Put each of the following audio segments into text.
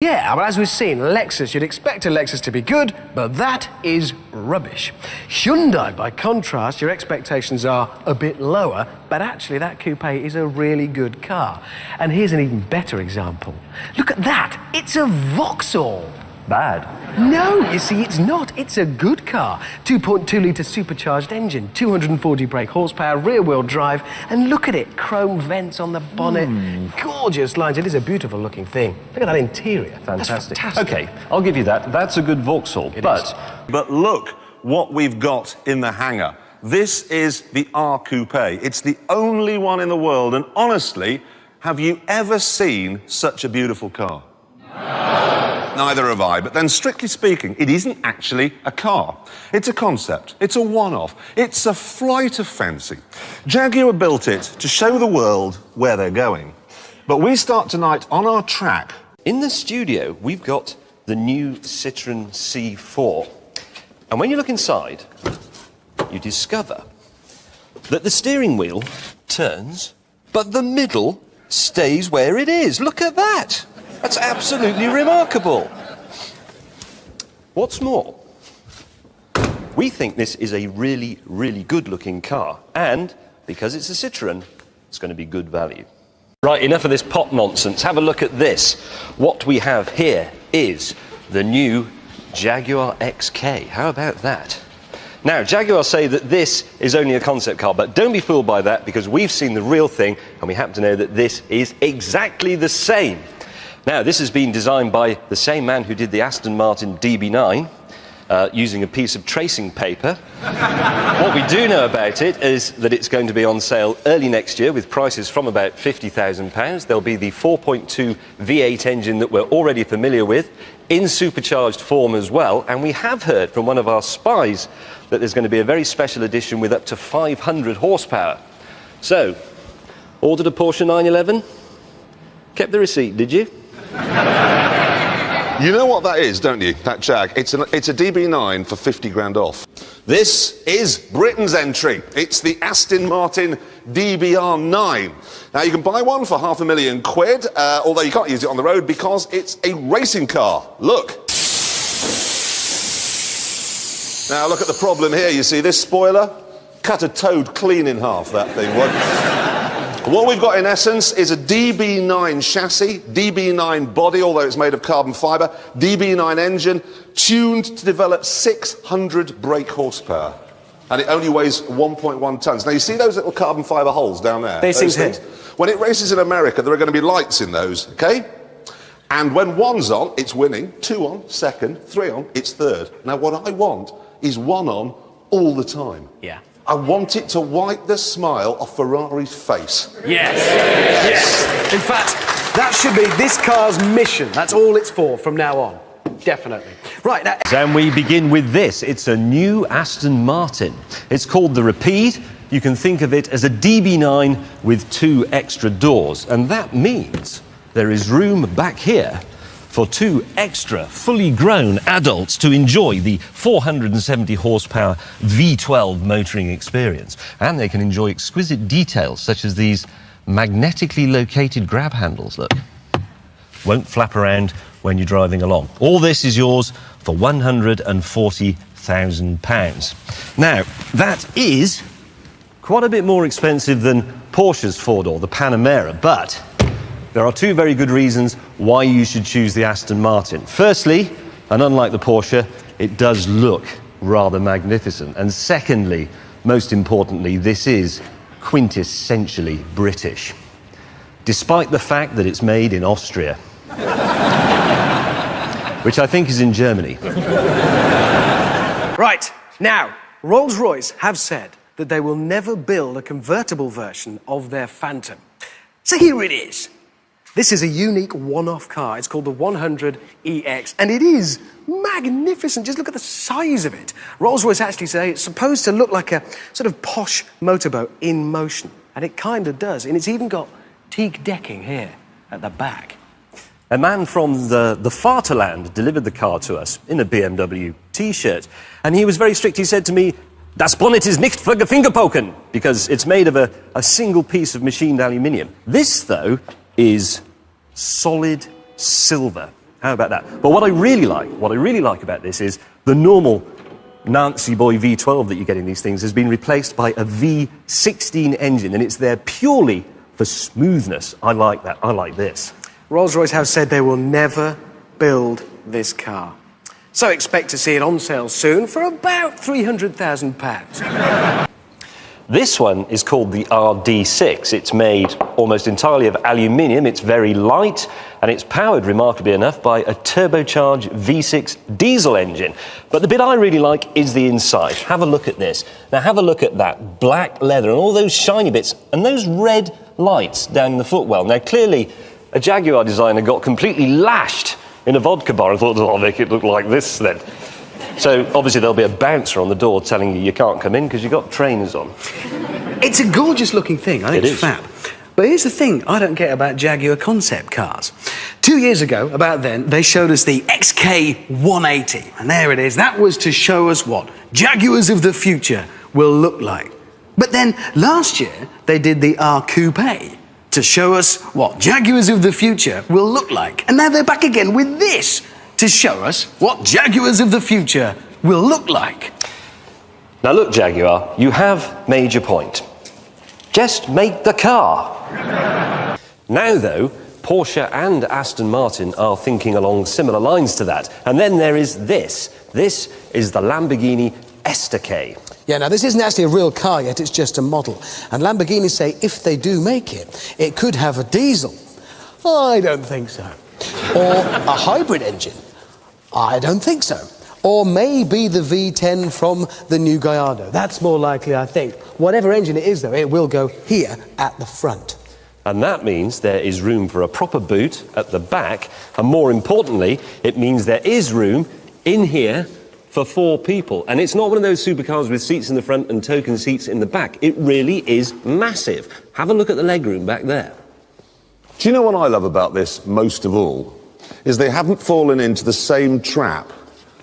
Yeah, but as we've seen, Lexus, you'd expect a Lexus to be good, but that is rubbish. Hyundai, by contrast, your expectations are a bit lower, but actually that coupe is a really good car. And here's an even better example. Look at that, it's a Vauxhall bad. No, you see, it's not. It's a good car. 2.2 litre supercharged engine, 240 brake horsepower, rear wheel drive, and look at it chrome vents on the bonnet. Mm. Gorgeous lines. It is a beautiful looking thing. Look at that interior. Fantastic. fantastic. Okay, I'll give you that. That's a good Vauxhall. It but, is. but look what we've got in the hangar. This is the R Coupe. It's the only one in the world, and honestly, have you ever seen such a beautiful car? Neither have I. But then, strictly speaking, it isn't actually a car. It's a concept. It's a one off. It's a flight of fancy. Jaguar built it to show the world where they're going. But we start tonight on our track. In the studio, we've got the new Citroën C4. And when you look inside, you discover that the steering wheel turns, but the middle stays where it is. Look at that! That's absolutely remarkable. What's more, we think this is a really, really good looking car, and because it's a Citroën, it's going to be good value. Right, enough of this pop nonsense. Have a look at this. What we have here is the new Jaguar XK. How about that? Now, Jaguar say that this is only a concept car, but don't be fooled by that because we've seen the real thing and we happen to know that this is exactly the same. Now, this has been designed by the same man who did the Aston Martin DB9. Uh, using a piece of tracing paper. what we do know about it is that it's going to be on sale early next year with prices from about £50,000. There'll be the 4.2 V8 engine that we're already familiar with in supercharged form as well. And we have heard from one of our spies that there's going to be a very special edition with up to 500 horsepower. So, ordered a Porsche 911? Kept the receipt, did you? You know what that is, don't you? That Jag. It's, an, it's a DB9 for 50 grand off. This is Britain's entry. It's the Aston Martin DBR9. Now, you can buy one for half a million quid, uh, although you can't use it on the road because it's a racing car. Look. Now, look at the problem here. You see this spoiler? Cut a toad clean in half, that thing would. What we've got in essence is a DB9 chassis, DB9 body, although it's made of carbon fibre, DB9 engine, tuned to develop 600 brake horsepower. And it only weighs 1.1 tonnes. Now, you see those little carbon fibre holes down there? These things here? When it races in America, there are going to be lights in those, okay? And when one's on, it's winning. Two on, second. Three on, it's third. Now, what I want is one on all the time. Yeah. I want it to wipe the smile off Ferrari's face. Yes. Yes. In fact, that should be this car's mission. That's all it's for from now on. Definitely. Right, now. And we begin with this. It's a new Aston Martin. It's called the Rapide. You can think of it as a DB9 with two extra doors. And that means there is room back here for two extra fully grown adults to enjoy the 470 horsepower V12 motoring experience. And they can enjoy exquisite details such as these magnetically located grab handles. Look, won't flap around when you're driving along. All this is yours for £140,000. Now, that is quite a bit more expensive than Porsche's four door, the Panamera, but there are two very good reasons why you should choose the Aston Martin. Firstly, and unlike the Porsche, it does look rather magnificent. And secondly, most importantly, this is quintessentially British, despite the fact that it's made in Austria, which I think is in Germany. Right, now, Rolls Royce have said that they will never build a convertible version of their Phantom. So here it is. This is a unique one off car. It's called the 100EX, and it is magnificent. Just look at the size of it. Rolls Royce actually say it's supposed to look like a sort of posh motorboat in motion, and it kind of does. And it's even got teak decking here at the back. A man from the, the Vaterland delivered the car to us in a BMW t shirt, and he was very strict. He said to me, Das bonnet is nicht für Fingerpoken, because it's made of a, a single piece of machined aluminium. This, though, is solid silver. How about that? But what I really like, what I really like about this is the normal Nancy Boy V12 that you get in these things has been replaced by a V16 engine, and it's there purely for smoothness. I like that. I like this. Rolls Royce have said they will never build this car. So expect to see it on sale soon for about £300,000. This one is called the RD6. It's made almost entirely of aluminium, it's very light, and it's powered, remarkably enough, by a turbocharged V6 diesel engine. But the bit I really like is the inside. Have a look at this. Now, have a look at that black leather and all those shiny bits and those red lights down in the footwell. Now, clearly, a Jaguar designer got completely lashed in a vodka bar and thought, oh, I'll make it look like this then. So obviously there'll be a bouncer on the door telling you you can't come in because you've got trainers on. It's a gorgeous looking thing. I think It it's is. fab. But here's the thing I don't get about Jaguar concept cars. Two years ago, about then, they showed us the XK180. And there it is. That was to show us what Jaguars of the future will look like. But then last year, they did the R Coupe to show us what Jaguars of the future will look like. And now they're back again with this to show us what Jaguars of the future will look like. Now look, Jaguar, you have made your point. Just make the car. now, though, Porsche and Aston Martin are thinking along similar lines to that. And then there is this. This is the Lamborghini Estoque. Yeah, now this isn't actually a real car yet, it's just a model. And Lamborghini say if they do make it, it could have a diesel. I don't think so. Or a hybrid engine. I don't think so. Or maybe the V10 from the new Gallardo. That's more likely, I think. Whatever engine it is, though, it will go here at the front. And that means there is room for a proper boot at the back. And more importantly, it means there is room in here for four people. And it's not one of those supercars with seats in the front and token seats in the back. It really is massive. Have a look at the legroom back there. Do you know what I love about this most of all? Is they haven't fallen into the same trap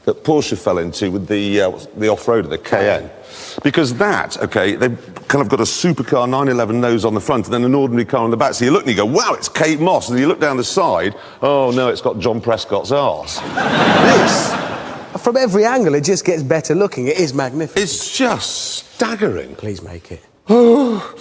that Porsche fell into with the, uh, the off-roader, the Cayenne. Because that, okay, they've kind of got a supercar 911 nose on the front and then an ordinary car on the back. So you look and you go, wow, it's Kate Moss. And you look down the side, oh no, it's got John Prescott's arse. this From every angle, it just gets better looking. It is magnificent. It's just staggering. Please make it.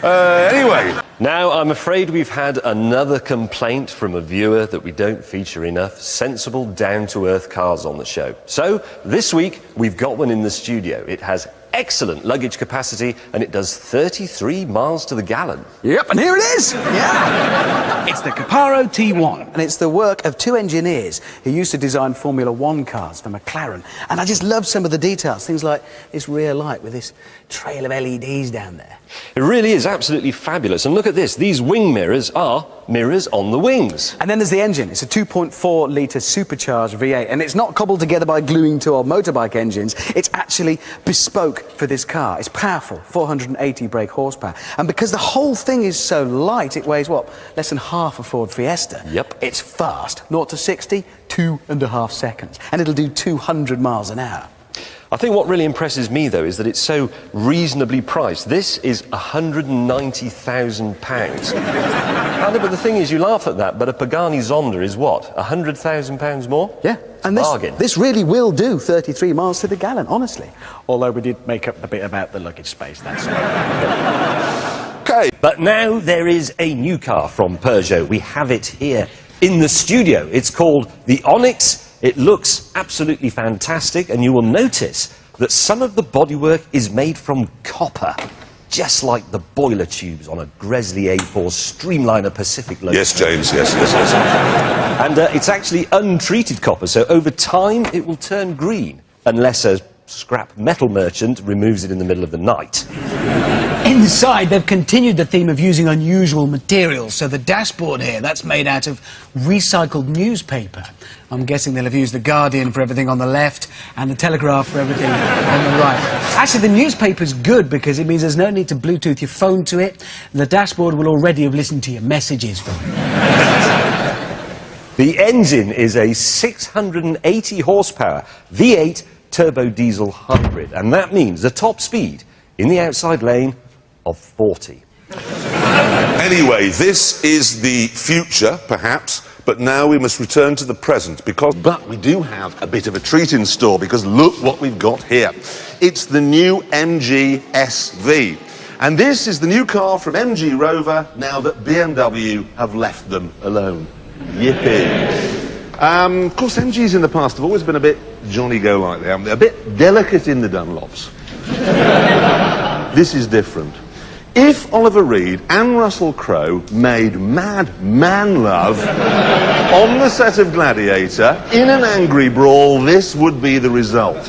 Uh, anyway, Now, I'm afraid we've had another complaint from a viewer that we don't feature enough sensible, down to earth cars on the show. So, this week, we've got one in the studio. It has excellent luggage capacity and it does 33 miles to the gallon. Yep, and here it is. Yeah. it's the Caparo T1. And it's the work of two engineers who used to design Formula One cars for McLaren. And I just love some of the details, things like this rear light with this trail of LEDs down there. It really is absolutely fabulous. And look at this these wing mirrors are mirrors on the wings. And then there's the engine. It's a 2.4 litre supercharged V8, and it's not cobbled together by gluing two old motorbike engines. It's actually bespoke for this car. It's powerful, 480 brake horsepower. And because the whole thing is so light, it weighs what? Less than half a Ford Fiesta. Yep. It's fast. 0 to 60, two and a half seconds. And it'll do 200 miles an hour. I think what really impresses me, though, is that it's so reasonably priced. This is £190,000. I know, but the thing is, you laugh at that, but a Pagani Zonda is what? £100,000 more? Yeah. And this, Bargain. this really will do 33 miles to the gallon, honestly. Although we did make up the bit about the luggage space, that's all. okay. But now there is a new car from Peugeot. We have it here in the studio. It's called the Onyx. It looks absolutely fantastic, and you will notice that some of the bodywork is made from copper, just like the boiler tubes on a Gresley A4 Streamliner Pacific locomotive. Yes, James, yes, yes, yes. And uh, it's actually untreated copper, so over time it will turn green, unless a scrap metal merchant removes it in the middle of the night. Inside, they've continued the theme of using unusual materials. So the dashboard here, that's made out of recycled newspaper. I'm guessing they'll have used the Guardian for everything on the left and the Telegraph for everything on the right. Actually, the newspaper's good because it means there's no need to Bluetooth your phone to it. The dashboard will already have listened to your messages from it. The engine is a 680 horsepower V8 turbo diesel hybrid, and that means a top speed in the outside lane of 40. Anyway, this is the future, perhaps, But now we must return to the present because, but we do have a bit of a treat in store because look what we've got here. It's the new MG SV. And this is the new car from MG Rover now that BMW have left them alone. Yippee. Um, of course, MGs in the past have always been a bit Johnny go like they, haven't? A bit delicate in the Dunlops. this is different. If Oliver Reed and Russell Crowe made mad man love on the set of Gladiator in an angry brawl, this would be the result.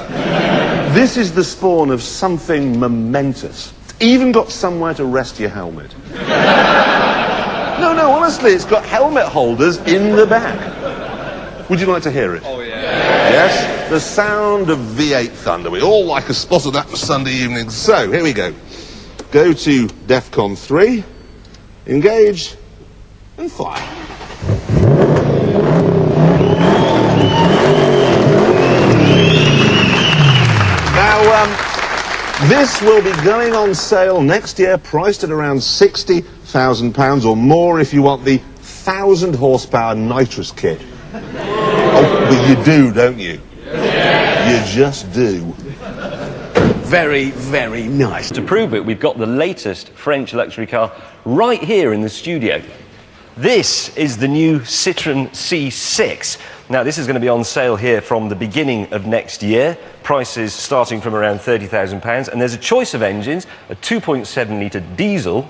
This is the spawn of something momentous. It's even got somewhere to rest your helmet. No, no, honestly, it's got helmet holders in the back. Would you like to hear it? Oh, yeah. Yes? The sound of V8 thunder. We all like a spot of that on a Sunday evening. So, here we go. Go to DEFCON 3, engage, and fire. Now, um, this will be going on sale next year, priced at around £60,000 or more if you want the 1,000 horsepower nitrous kit. But you do, don't you? You just do. Very, very nice. To prove it, we've got the latest French luxury car right here in the studio. This is the new Citroën C6. Now, this is going to be on sale here from the beginning of next year. Prices starting from around £30,000. And there's a choice of engines a 2.7 litre diesel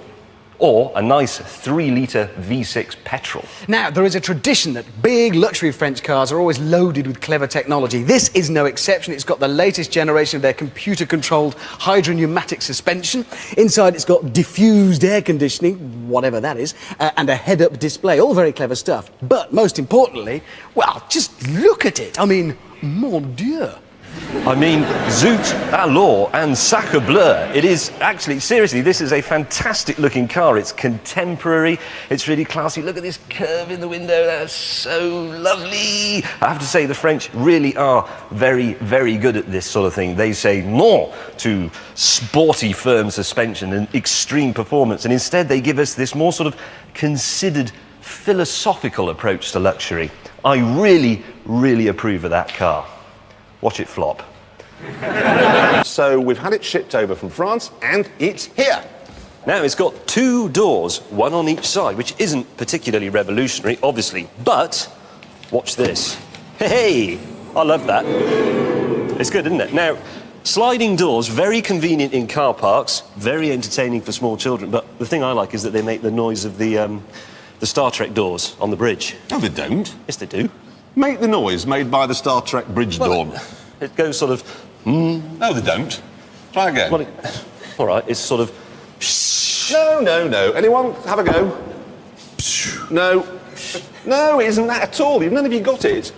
or a nice 3 litre V6 petrol. Now, there is a tradition that big luxury French cars are always loaded with clever technology. This is no exception. It's got the latest generation of their computer controlled hydropneumatic suspension. Inside, it's got diffused air conditioning, whatever that is, uh, and a head up display. All very clever stuff. But most importantly, well, just look at it. I mean, mon Dieu. I mean, zoot, alors, and sacre bleu. It is actually, seriously, this is a fantastic looking car. It's contemporary, it's really classy. Look at this curve in the window, that's so lovely. I have to say, the French really are very, very good at this sort of thing. They say non to sporty, firm suspension and extreme performance, and instead they give us this more sort of considered, philosophical approach to luxury. I really, really approve of that car. Watch it flop. So we've had it shipped over from France and it's here. Now, it's got two doors, one on each side, which isn't particularly revolutionary, obviously, but watch this. Hey, I love that. It's good, isn't it? Now, sliding doors, very convenient in car parks, very entertaining for small children, but the thing I like is that they make the noise of the, um, the Star Trek doors on the bridge. No, they don't. Yes, they do. Make the noise made by the Star Trek bridge door. It goes sort of, No, they don't. Try again. well, it, all right, it's sort of, No, no, no. Anyone have a go? No. No, it isn't that at all. None of you got it.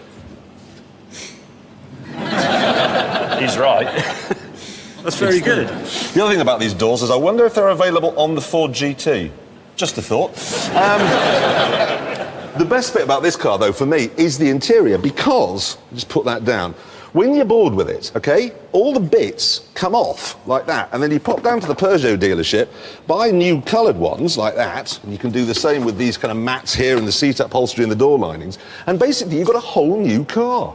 he's right. That's very good. The other thing about these doors is I wonder if they're available on the Ford GT. Just a thought. Um, the best bit about this car, though, for me, is the interior because, just put that down, when you're bored with it, okay, all the bits come off like that, and then you pop down to the Peugeot dealership, buy new coloured ones like that, and you can do the same with these kind of mats here and the seat upholstery and the door linings, and basically you've got a whole new car.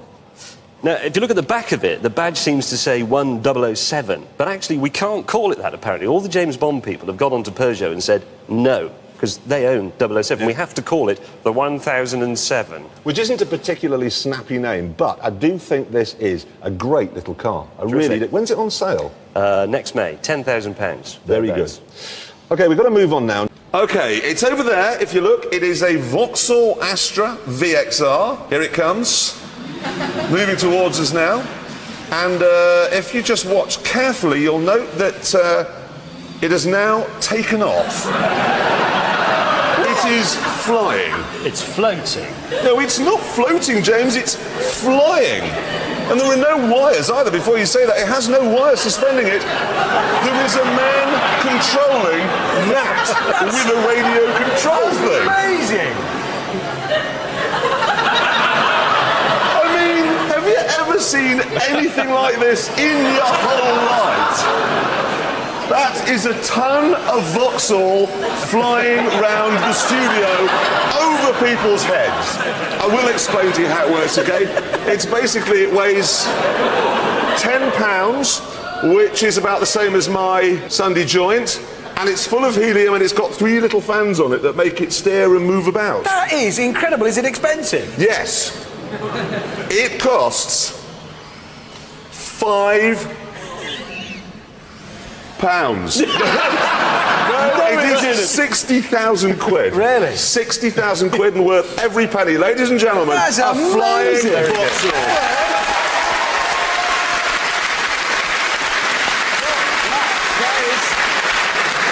Now, if you look at the back of it, the badge seems to say 1007, but actually we can't call it that apparently. All the James Bond people have got onto Peugeot and said no, because they own 007. We have to call it the 1007. Which isn't a particularly snappy name, but I do think this is a great little car. I really do. When's it on sale? Uh, next May, £10,000. Very good. Okay, we've got to move on now. Okay, it's over there. If you look, it is a Vauxhall Astra VXR. Here it comes. Moving towards us now. And uh, if you just watch carefully, you'll note that uh, it has now taken off. It is flying. It's floating. No, it's not floating, James. It's flying. And there are no wires either. Before you say that, it has no wires suspending it. There is a man controlling that with a radio control thing. Amazing! I mean, have you ever seen anything like this in your whole life? That is a ton of Vauxhall flying round the studio over people's heads. I will explain to you how it works, okay? It's basically, it weighs 10 pounds, which is about the same as my Sunday joint. And it's full of helium and it's got three little fans on it that make it steer and move about. That is incredible. Is it expensive? Yes. It costs five pounds. it is 60,000 quid. Really? 60,000 quid and worth every penny. Ladies and gentlemen, That's a flying amazing.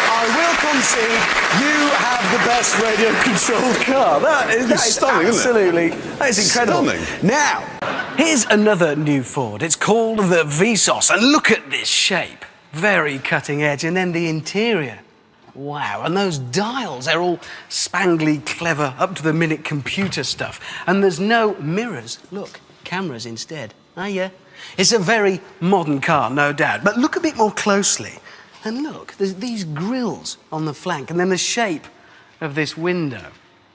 I will concede you have the best radio controlled car. That is, that is stunning, isn't it? absolutely, that is incredible. Stunning. Now, here's another new Ford. It's called the Visos, and look at this shape. Very cutting edge, and then the interior. Wow, and those dials, they're all spangly, clever, up to the minute computer stuff. And there's no mirrors. Look, cameras instead. Ah, yeah. It's a very modern car, no doubt. But look a bit more closely. And look, there's these grills on the flank, and then the shape of this window.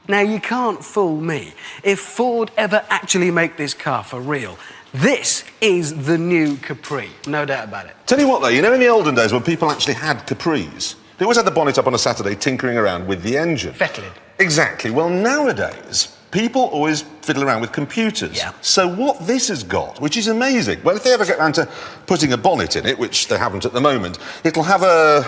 Now, you can't fool me. If Ford ever actually make this car for real, this is the new Capri, no doubt about it. Tell you what, though, you know, in the olden days when people actually had Capris, they always had the bonnet up on a Saturday tinkering around with the engine. Fettling. Exactly. Well, nowadays, people always fiddle around with computers. Yeah. So what this has got, which is amazing, well, if they ever get round to putting a bonnet in it, which they haven't at the moment, it'll have a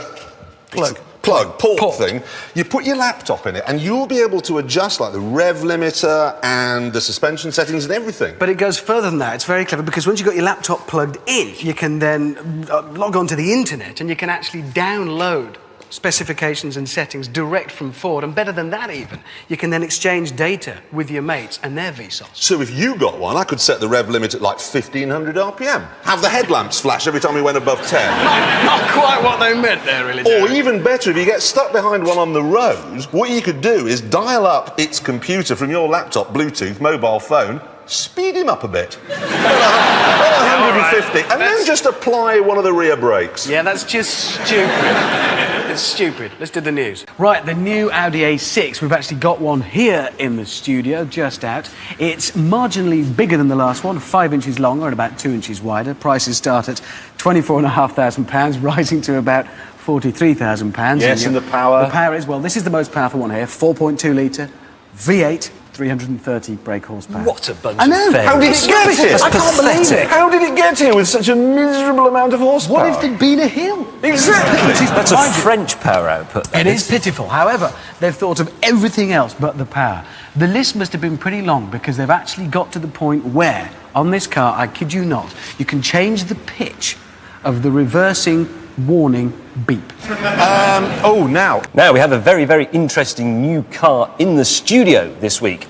Plug. plug, port, Port. thing. You put your laptop in it, and you'll be able to adjust like the rev limiter and the suspension settings and everything. But it goes further than that. It's very clever because once you've got your laptop plugged in, you can then uh, log on to the internet and you can actually download specifications and settings direct from Ford. And better than that, even, you can then exchange data with your mates and their Visos. So if you got one, I could set the rev limit at like 1500 RPM. Have the headlamps flash every time we went above 10. Not quite what they meant there, really. Or even better, if you get stuck behind one on the road, what you could do is dial up its computer from your laptop, Bluetooth, mobile phone, speed him up a bit. About 150, and then just apply one of the rear brakes. Yeah, that's just stupid. It's stupid. Let's do the news. Right, the new Audi A6. We've actually got one here in the studio, just out. It's marginally bigger than the last one, five inches longer and about two inches wider. Prices start at £24,500, rising to about £43,000. Yes, you- and the power? The power is, well, this is the most powerful one here 4.2 litre, V8. 330 brake horsepower. What a bunch I know. of fairies. How did it get here? I can't believe it. How did it get here with such a miserable amount of horsepower? What if there'd been a hill? Exactly. That's a French power output. It is pitiful. However, they've thought of everything else but the power. The list must have been pretty long because they've actually got to the point where, on this car, I kid you not, you can change the pitch of the reversing warning beep. Um, oh, now. Now we have a very, very interesting new car in the studio this week.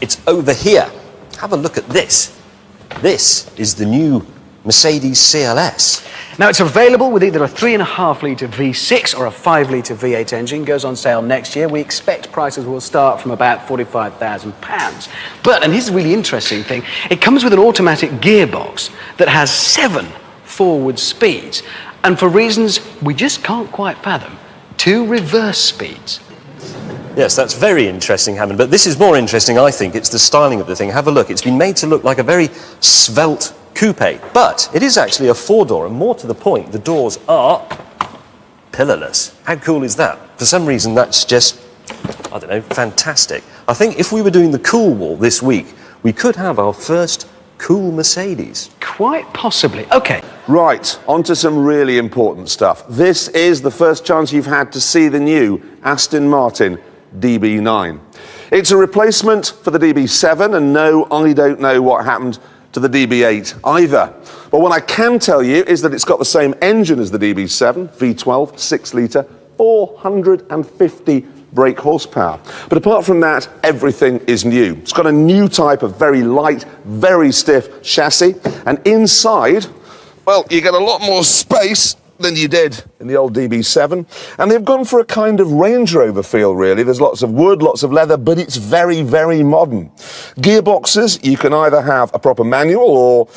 It's over here. Have a look at this. This is the new Mercedes CLS. Now, it's available with either a 3.5 litre V6 or a 5 litre V8 engine. Goes on sale next year. We expect prices will start from about £45,000. But, and here's the really interesting thing it comes with an automatic gearbox that has seven forward speeds. And for reasons we just can't quite fathom, two reverse speeds. Yes, that's very interesting, Hammond. But this is more interesting, I think. It's the styling of the thing. Have a look. It's been made to look like a very svelte coupe. But it is actually a four door, and more to the point, the doors are pillarless. How cool is that? For some reason, that's just, I don't know, fantastic. I think if we were doing the cool wall this week, we could have our first cool Mercedes. Quite possibly. Okay. Right, on to some really important stuff. This is the first chance you've had to see the new Aston Martin DB9. It's a replacement for the DB7, and no, I don't know what happened to the DB8 either. But what I can tell you is that it's got the same engine as the DB7, V12, 6 litre, 450 brake horsepower. But apart from that, everything is new. It's got a new type of very light, very stiff chassis, and inside, well, you get a lot more space than you did in the old DB7. And they've gone for a kind of Range Rover feel, really. There's lots of wood, lots of leather, but it's very, very modern. Gearboxes, you can either have a proper manual or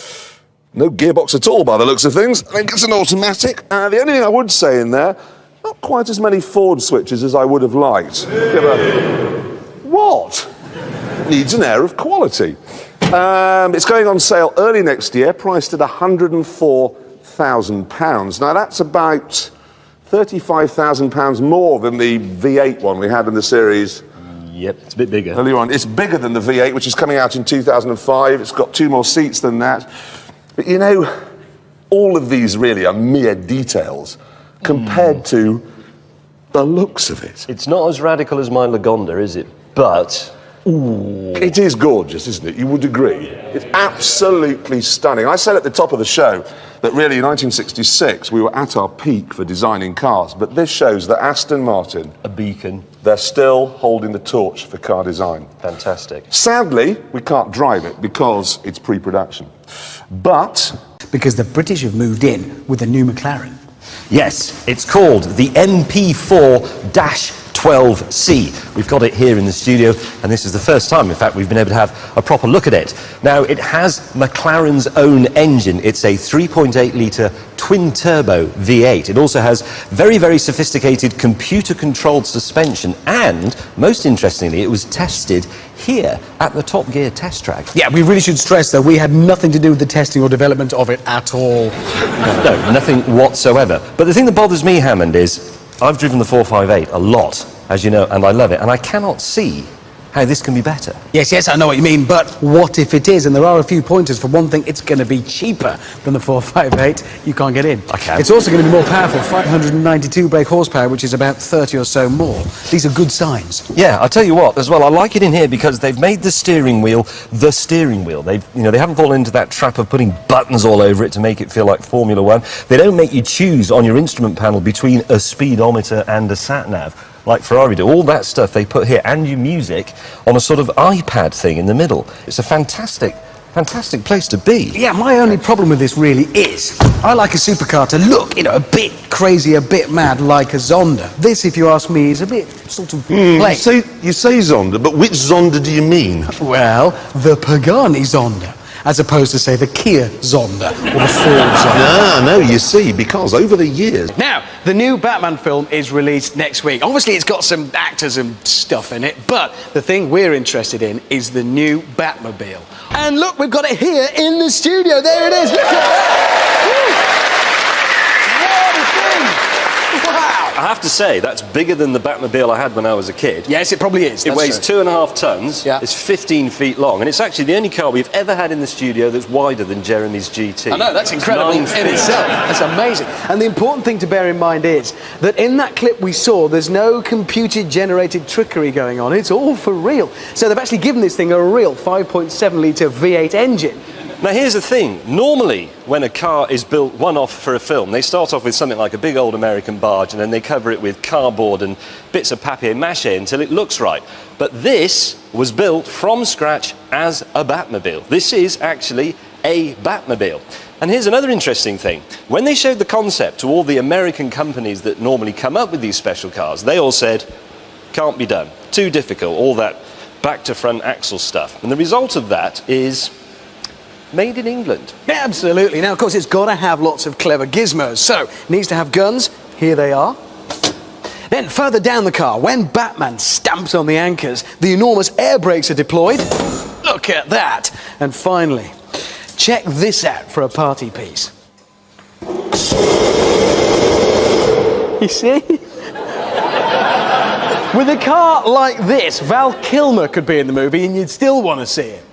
No gearbox at all by the looks of things. I think it's an automatic. Uh, the only thing I would say in there, not quite as many Ford switches as I would have liked. Give a- Needs an air of quality. Um, it's going on sale early next year, priced at £104,000. Now that's about £35,000 more than the V8 one we had in the series Yep, it's a bit bigger. earlier on. It's bigger than the V8, which is coming out in 2005. It's got two more seats than that. But you know, all of these really are mere details compared to the looks of it. It's not as radical as my Lagonda, is it? But It is gorgeous, isn't it? You would agree. It's absolutely stunning. I said at the top of the show that really in 1966 we were at our peak for designing cars, but this shows that Aston Martin, a beacon. they're still holding the torch for car design. Fantastic. Sadly, we can't drive it because it's pre production. But Because the British have moved in with the new McLaren. Yes, it's called the MP4-12C. We've got it here in the studio, and this is the first time, in fact, we've been able to have a proper look at it. Now, it has McLaren's own engine. It's a 3.8 litre twin-turbo V8. It also has very, very sophisticated computer-controlled suspension, and, most interestingly, it was tested here at the Top Gear test track. Yeah, we really should stress that we had nothing to do with the testing or development of it at all. No, nothing whatsoever. But the thing that bothers me, Hammond, is I've driven the 458 a lot, as you know, and I love it, and I cannot see how this can be better. Yes, yes, I know what you mean, but what if it is? And there are a few pointers. For one thing, it's going to be cheaper than the 458. You can't get in. I can. It's also going to be more powerful, 592 brake horsepower, which is about 30 or so more. These are good signs. Yeah, I'll tell you what, as well, I like it in here because they've made the steering wheel the steering wheel. They've, you know, they haven't fallen into that trap of putting buttons all over it to make it feel like Formula One. They don't make you choose on your instrument panel between a speedometer and a sat nav. Like Ferrari do, all that stuff they put here, and your music on a sort of iPad thing in the middle. It's a fantastic, fantastic place to be. Yeah, my only problem with this really is I like a supercar to look, you know, a bit crazy, a bit mad, like a Zonda. This, if you ask me, is a bit sort of plain. you say, you say Zonda, but which Zonda do you mean? Well, the Pagani Zonda, as opposed to, say, the Kia Zonda or the Ford Zonda. Ah, no, you see, because over the years, Now, the new Batman film is released next week. Obviously, it's got some actors and stuff in it, but the thing we're interested in is the new Batmobile. And look, we've got it here in the studio. There it is. Look at that. Woo. What a thing. Wow. I have to say, that's bigger than the Batmobile I had when I was a kid. Yes, it probably is. It That's weighs true. two and a half tons. Yeah. It's 15 feet long, and it's actually the only car we've ever had in the studio that's wider than Jeremy's GT. I know, that's incredible in feet. itself. That's amazing. And the important thing to bear in mind is that in that clip we saw, there's no computer generated trickery going on. It's all for real. So they've actually given this thing a real 5.7 litre V8 engine. Now, here's the thing. Normally, when a car is built one off for a film, they start off with something like a big old American barge and then they cover it with cardboard and bits of papier-mâché until it looks right. But this was built from scratch as a Batmobile. This is actually a Batmobile. And here's another interesting thing. When they showed the concept to all the American companies that normally come up with these special cars, they all said, can't be done. Too difficult, all that back to front axle stuff. And the result of that is made in England. Absolutely. Now, of course, it's got to have lots of clever gizmos. So, needs to have guns. Here they are. Then, further down the car, when Batman stamps on the anchors, the enormous air brakes are deployed. Look at that. And finally, check this out for a party piece. You see? With a car like this, Val Kilmer could be in the movie and you'd still want to see it.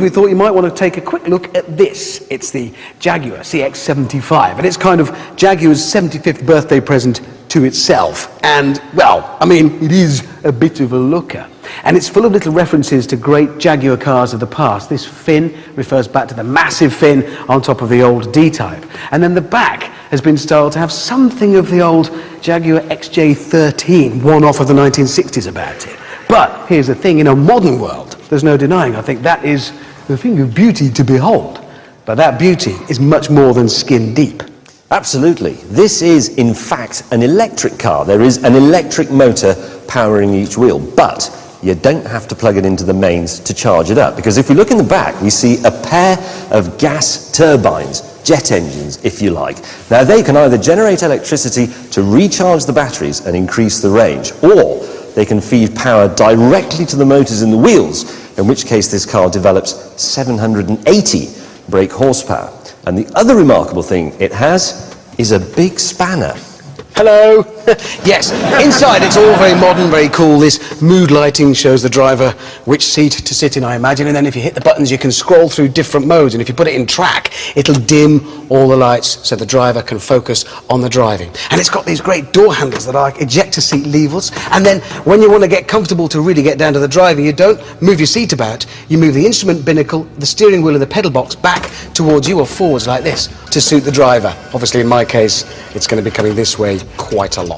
We thought you might want to take a quick look at this. It's the Jaguar CX75, and it's kind of Jaguar's 75th birthday present to itself. And, well, I mean, it is a bit of a looker. And it's full of little references to great Jaguar cars of the past. This fin refers back to the massive fin on top of the old D-Type. And then the back has been styled to have something of the old Jaguar XJ13, one off of the 1960s about it. But here's the thing, in a modern world, there's no denying, I think that is the thing of beauty to behold. But that beauty is much more than skin deep. Absolutely. This is, in fact, an electric car. There is an electric motor powering each wheel. But you don't have to plug it into the mains to charge it up. Because if we look in the back, we see a pair of gas turbines, jet engines, if you like. Now, they can either generate electricity to recharge the batteries and increase the range, or they can feed power directly to the motors in the wheels, in which case this car develops 780 brake horsepower. And the other remarkable thing it has is a big spanner. Hello. yes, inside it's all very modern, very cool. This mood lighting shows the driver which seat to sit in, I imagine. And then if you hit the buttons, you can scroll through different modes. And if you put it in track, it'll dim all the lights so the driver can focus on the driving. And it's got these great door handles that are ejector seat levers. And then when you want to get comfortable to really get down to the driving, you don't move your seat about. You move the instrument binnacle, the steering wheel, and the pedal box back towards you or forwards like this to suit the driver. Obviously, in my case, it's going to be coming this way quite a lot.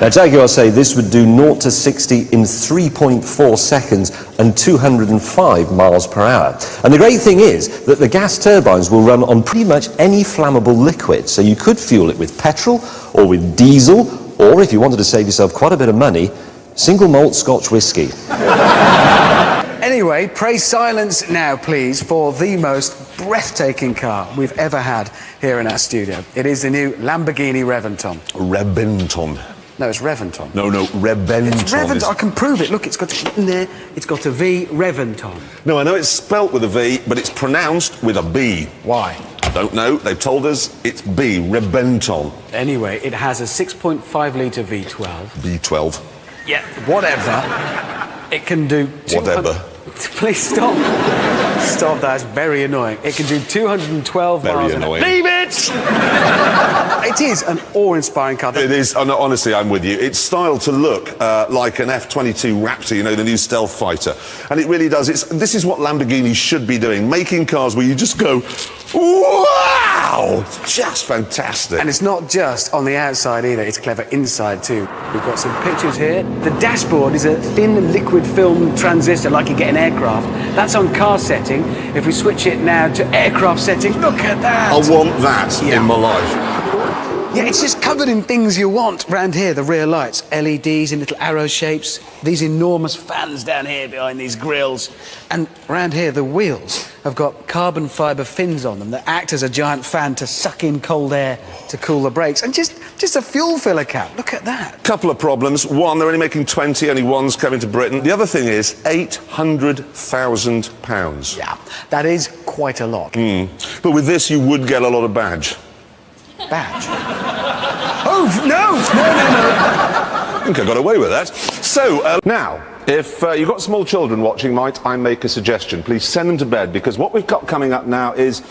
Now, Jaguar say this would do 0 to 60 in 3.4 seconds and 205 miles per hour. And the great thing is that the gas turbines will run on pretty much any flammable liquid. So you could fuel it with petrol or with diesel, or if you wanted to save yourself quite a bit of money, single malt Scotch whisky. Anyway, pray silence now, please, for the most breathtaking car we've ever had here in our studio. It is the new Lamborghini Reventon. Rebenton. No, it's Reventon. No, no, Rebenton. It's Reventon. is- I can prove it. Look, it's got a in there. It's got a V. Reventon. No, I know it's spelt with a V, but it's pronounced with a B. Why? I don't know. They've told us it's B, Rebenton. Anyway, it has a 6.5 litre V12. B12. Yeah, whatever. It can do. 200 Whatever. Please stop. Stop. That's very annoying. It can do 212 Very miles an annoying. hour. Leave it. it is an awe-inspiring car. It is, honestly, I'm with you. It's styled to look uh, like an F 22 Raptor, you know, the new stealth fighter. And it really does. It's, this is what Lamborghini should be doing making cars where you just go, wow! It's just fantastic. And it's not just on the outside either, it's clever inside too. We've got some pictures here. The dashboard is a thin liquid film transistor like you get in aircraft. That's on car setting. If we switch it now to aircraft setting, look at that! I want that Yeah. in my life. Yeah, it's just covered in things you want. Round here, the rear lights, LEDs in little arrow shapes, these enormous fans down here behind these grills. And round here, the wheels have got carbon fibre fins on them that act as a giant fan to suck in cold air to cool the brakes. And just, just a fuel filler cap. Look at that. Couple of problems. One, they're only making 20, only one's coming to Britain. The other thing is £800,000. Yeah, that is quite a lot. But with this, you would get a lot of badge. Badge. Oh, no, no, no, no. I think I got away with that. So, uh, now, if uh, you've got small children watching, might I make a suggestion? Please send them to bed because what we've got coming up now is,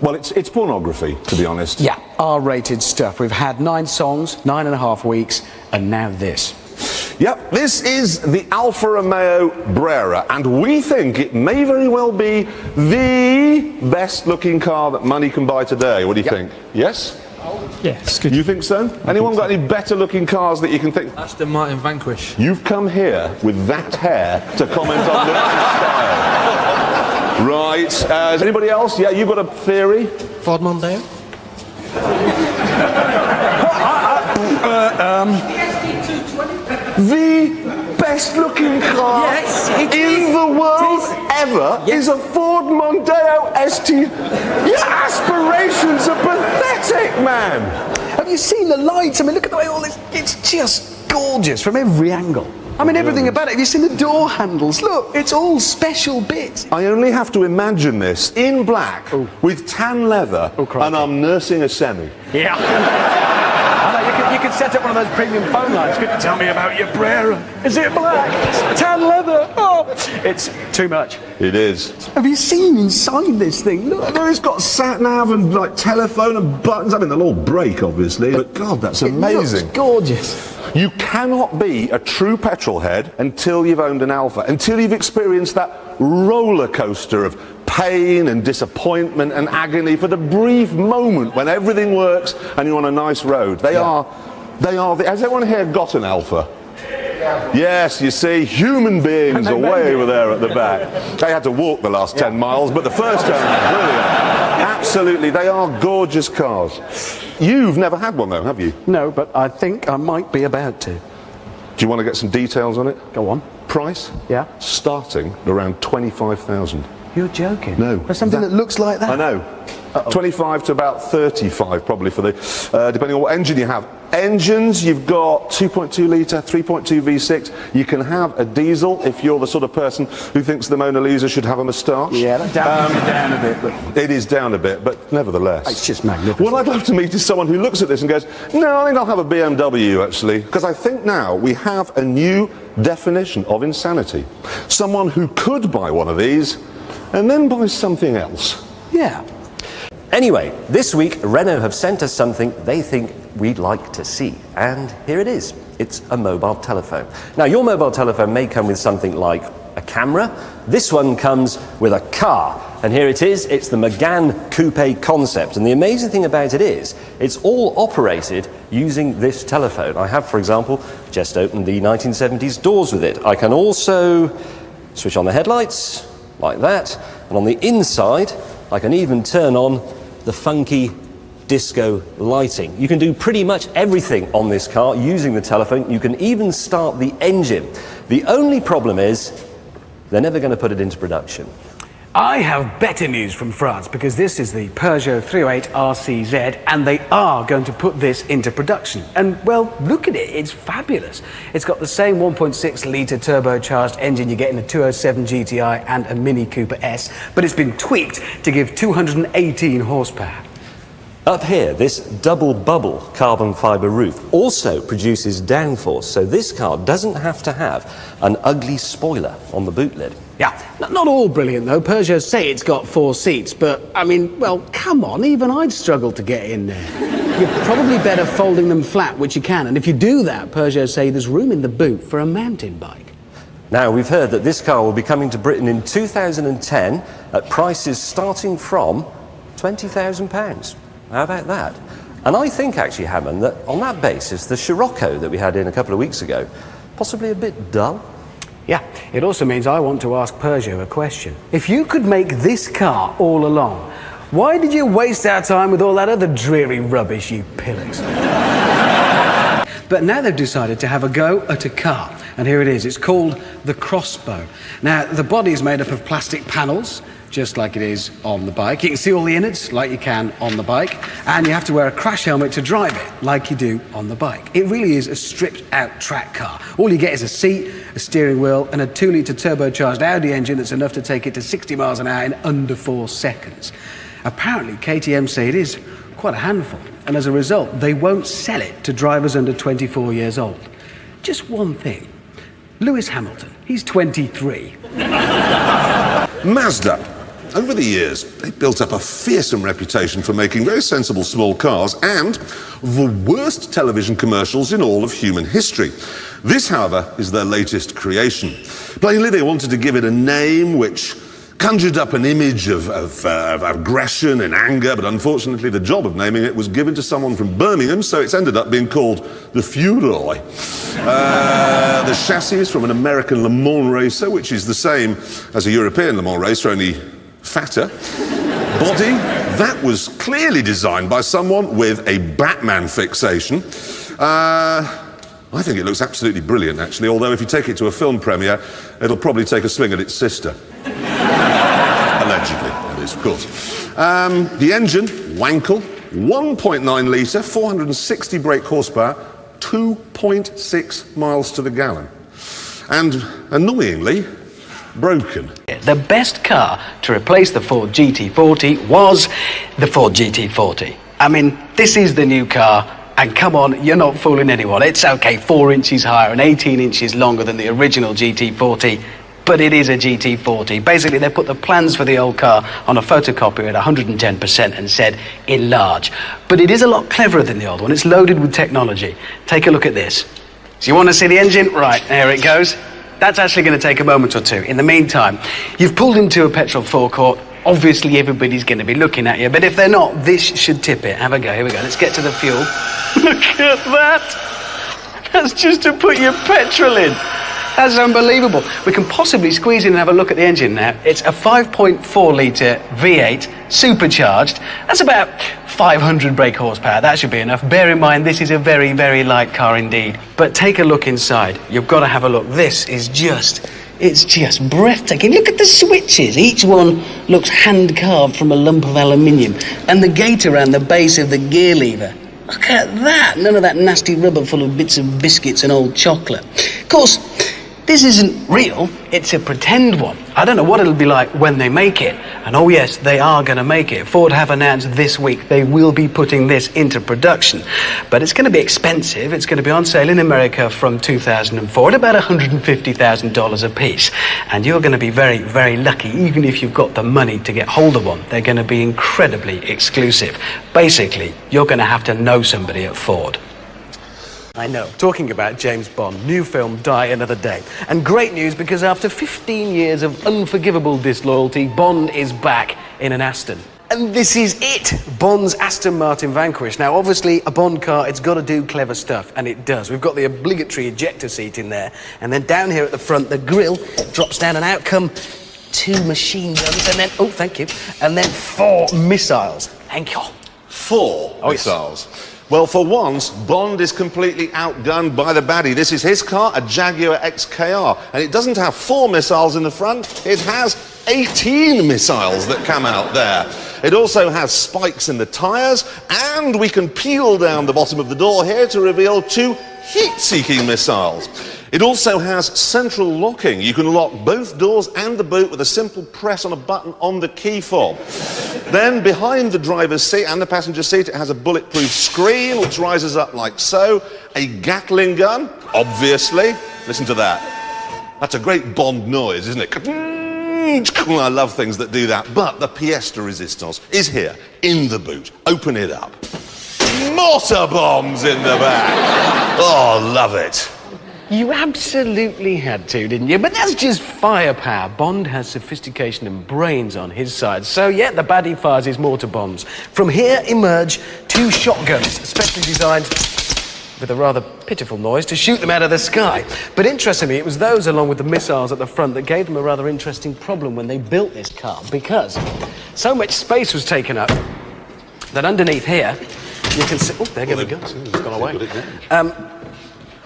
well, it's, it's pornography, to be honest. Yeah, R-rated stuff. We've had nine songs, nine and a half weeks, and now this. Yep, this is the Alfa Romeo Brera, and we think it may very well be the best looking car that money can buy today. What do you Yep. think? Yes? Yes, good. You think so? Anyone got any better looking cars that you can think? Aston Martin Vanquish. You've come here with that hair to comment on look style. Right. Uh, is anybody else? Yeah, you've got a theory? Ford Mondeo? The best looking car Yes, in is. the world It is. Ever Yes. is a Ford Mondeo ST. Your aspirations are pathetic, man. Have you seen the lights? I mean, look at the way all this. It's just gorgeous from every angle. I mean, everything about it. Have you seen the door handles? Look, it's all special bits. I only have to imagine this in black with tan leather, Oh, and I'm nursing a semi. Yeah. Know, you could, you could set up one of those premium phone lines. Could you tell me about your Brera? Is it black? Tan leather? Oh, it's too much. It is. Have you seen inside this thing? Look. No, it's got sat nav and like telephone and buttons. I mean, they'll all break, obviously, but God, that's It amazing. looks gorgeous. You cannot be a true petrol head until you've owned an Alfa, until you've experienced that roller coaster of pain and disappointment and agony for the brief moment when everything works and you're on a nice road. They are, they are. The, has everyone here got an Alfa? Yes, you see, human beings are way over there at the back. They had to walk the last 10 miles, but the first time was brilliant. Absolutely, they are gorgeous cars. You've never had one though, have you? No, but I think I might be about to. Do you want to get some details on it? Go on. Price? Yeah. Starting around 25,000. You're joking. No. Something that, looks like that? I know. 25 to about 35 probably for the, uh, depending on what engine you have. Engines, you've got 2.2 litre, 3.2 V6. You can have a diesel if you're the sort of person who thinks the Mona Lisa should have a moustache. Yeah, that dampens it down a bit, but It is down a bit, but nevertheless. it's just magnificent. What I'd love to meet is someone who looks at this and goes, no, I think I'll have a BMW actually. Because I think now we have a new definition of insanity. Someone who could buy one of these and then buy something else. yeah. Anyway, this week Renault have sent us something they think we'd like to see. And here it is. It's a mobile telephone. Now, your mobile telephone may come with something like a camera. This one comes with a car. And here it is. It's the Megane Coupe concept. And the amazing thing about it is, it's all operated using this telephone. I have, for example, just opened the 1970s doors with it. I can also switch on the headlights like that. And on the inside, I can even turn on the funky disco lighting. You can do pretty much everything on this car using the telephone. You can even start the engine. The only problem is they're never going to put it into production. I have better news from France because this is the Peugeot 308 RCZ and they are going to put this into production. And well, look at it, it's fabulous. It's got the same 1.6 litre turbocharged engine you get in a 207 GTI and a Mini Cooper S, but it's been tweaked to give 218 horsepower. Up here, this double bubble carbon fibre roof also produces downforce, so this car doesn't have to have an ugly spoiler on the boot lid. Yeah, not all brilliant though. Peugeot say it's got four seats, but I mean, well, come on, even I'd struggle to get in there. You're probably better folding them flat, which you can, and if you do that, Peugeot say there's room in the boot for a mountain bike. Now, we've heard that this car will be coming to Britain in 2010 at prices starting from £20,000. How about that? And I think, actually, Hammond, that on that basis, the Scirocco that we had in a couple of weeks ago, possibly a bit dull. Yeah, it also means I want to ask Peugeot a question. If you could make this car all along, why did you waste our time with all that other dreary rubbish, you pillars? But now they've decided to have a go at a car. And here it is. It's called the Crossbow. Now, the body is made up of plastic panels, just like it is on the bike. You can see all the innards, like you can on the bike. And you have to wear a crash helmet to drive it, like you do on the bike. It really is a stripped out track car. All you get is a seat, a steering wheel, and a 2 litre turbocharged Audi engine that's enough to take it to 60 miles an hour in under four seconds. Apparently, KTM say it is quite a handful, and as a result, they won't sell it to drivers under 24 years old. Just one thing Lewis Hamilton, he's 23. Mazda. Over the years, they built up a fearsome reputation for making very sensible small cars and the worst television commercials in all of human history. This, however, is their latest creation. Plainly, they wanted to give it a name which conjured up an image of, of, uh, of aggression and anger, but unfortunately, the job of naming it was given to someone from Birmingham, so it's ended up being called the Furai. Uh, the chassis is from an American Le Mans racer, which is the same as a European Le Mans racer, only fatter. Body, that was clearly designed by someone with a Batman fixation. Uh, I think it looks absolutely brilliant, actually, although if you take it to a film premiere, it'll probably take a swing at its sister. Allegedly, that is, of course. Um, the engine, Wankel, 1.9 litre, 460 brake horsepower, 2.6 miles to the gallon. And annoyingly, broken. The best car to replace the Ford GT40 was the Ford GT40. I mean, this is the new car, and come on, you're not fooling anyone. It's okay, four inches higher and 18 inches longer than the original GT40, but it is a GT40. Basically, they put the plans for the old car on a photocopier at 110% and said, enlarge. But it is a lot cleverer than the old one. It's loaded with technology. Take a look at this. So you want to see the engine? Right, there it goes. That's actually going to take a moment or two. In the meantime, you've pulled into a petrol forecourt. Obviously, everybody's going to be looking at you, but if they're not, this should tip it. Have a go. Here we go. Let's get to the fuel. Look at that. That's just to put your petrol in. That's unbelievable. We can possibly squeeze in and have a look at the engine now. It's a 5.4 litre V8 supercharged. That's about 500 brake horsepower. That should be enough. Bear in mind, this is a very, very light car indeed. But take a look inside. You've got to have a look. This is just. It's just breathtaking. Look at the switches. Each one looks hand carved from a lump of aluminium. And the gate around the base of the gear lever. Look at that. None of that nasty rubber full of bits of biscuits and old chocolate. Of course, this isn't real, it's a pretend one. I don't know what it'll be like when they make it. And oh, yes, they are going to make it. Ford have announced this week they will be putting this into production. But it's going to be expensive. It's going to be on sale in America from 2004 at about $150,000 a piece. And you're going to be very, very lucky, even if you've got the money to get hold of one. They're going to be incredibly exclusive. Basically, you're going to have to know somebody at Ford. I know. Talking about James Bond, new film Die Another Day. And great news because after 15 years of unforgivable disloyalty, Bond is back in an Aston. And this is it Bond's Aston Martin Vanquish. Now, obviously, a Bond car, it's got to do clever stuff, and it does. We've got the obligatory ejector seat in there, and then down here at the front, the grille drops down, and out come two machine guns, and then, oh, thank you, and then four missiles. Thank you. Four Oh, yes. Well, for once, Bond is completely outgunned by the baddie. This is his car, a Jaguar XKR, and it doesn't have four missiles in the front, it has 18 missiles that come out there. It also has spikes in the tyres, and we can peel down the bottom of the door here to reveal two heat-seeking missiles. It also has central locking. You can lock both doors and the boot with a simple press on a button on the key fob. then, behind the driver's seat and the passenger seat, it has a bulletproof screen which rises up like so. A Gatling gun, obviously. Listen to that. That's a great Bond noise, isn't it? I love things that do that. But the pièce de résistance is here, in the boot. Open it up. Mortar bombs in the back. Oh, love it. You absolutely had to, didn't you? But that's just firepower. Bond has sophistication and brains on his side. So, yeah, the baddie fires his mortar bombs. From here emerge two shotguns, specially designed with a rather pitiful noise to shoot them out of the sky. But interestingly, it was those, along with the missiles at the front, that gave them a rather interesting problem when they built this car because so much space was taken up that underneath here, you can see. Oh, there go the guns. It's gone away. Um,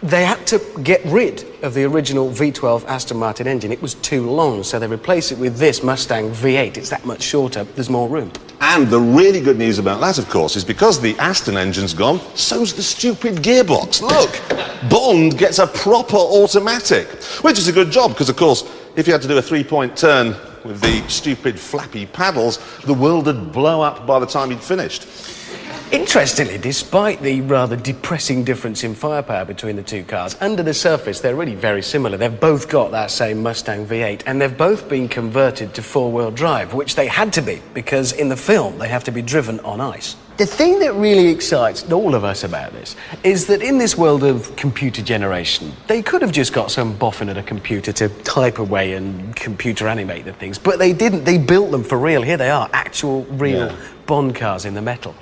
they had to get rid of the original V12 Aston Martin engine. It was too long, so they replaced it with this Mustang V8. It's that much shorter, there's more room. And the really good news about that, of course, is because the Aston engine's gone, so's the stupid gearbox. Look, Bond gets a proper automatic, which is a good job, because, of course, if you had to do a three point turn with the stupid flappy paddles, the world would blow up by the time you'd finished. Interestingly, despite the rather depressing difference in firepower between the two cars, under the surface they're really very similar. They've both got that same Mustang V8 and they've both been converted to four wheel drive, which they had to be because in the film they have to be driven on ice. The thing that really excites all of us about this is that in this world of computer generation, they could have just got some boffin at a computer to type away and computer animate the things, but they didn't. They built them for real. Here they are, actual, real Yeah. Bond cars in the metal.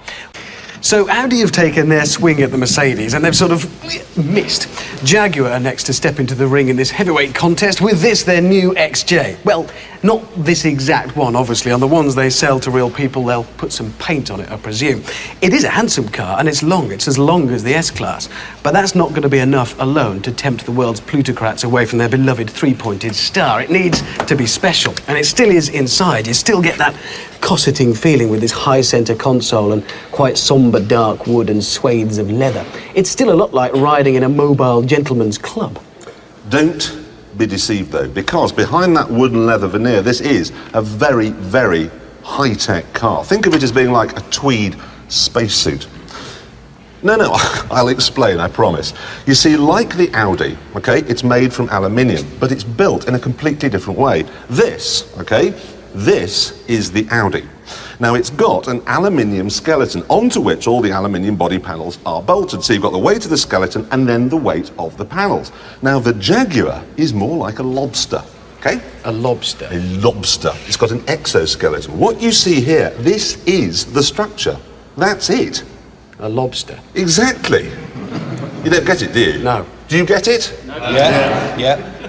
So Audi have taken their swing at the Mercedes and they've sort of missed. Jaguar are next to step into the ring in this heavyweight contest with this, their new XJ. Well, not this exact one, obviously. On the ones they sell to real people, they'll put some paint on it, I presume. It is a handsome car and it's long. It's as long as the S-Class. But that's not going to be enough alone to tempt the world's plutocrats away from their beloved three-pointed star. It needs to be special. And it still is inside. You still get that cosseting feeling with this high centre console and quite sombre dark wood and swathes of leather. It's still a lot like riding in a mobile gentleman's club. Don't be deceived, though, because behind that wooden leather veneer, this is a very, very high tech car. Think of it as being like a tweed spacesuit. No, no, I'll explain, I promise. You see, like the Audi, okay, it's made from aluminium, but it's built in a completely different way. This, okay, this is the Audi. Now, it's got an aluminium skeleton onto which all the aluminium body panels are bolted. So you've got the weight of the skeleton and then the weight of the panels. Now, the Jaguar is more like a lobster, okay? A lobster. A lobster. It's got an exoskeleton. What you see here, this is the structure. That's it. A lobster. Exactly. You don't get it, do you? No. Do you get it? Yeah, yeah.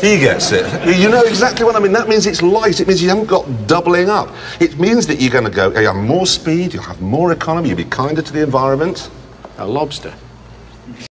He gets it. You- know exactly what I mean. That means it's light. It means you haven't got doubling up. It means that you're going to go, you have more speed, you'll have more economy, you'll be kinder to the environment. A lobster.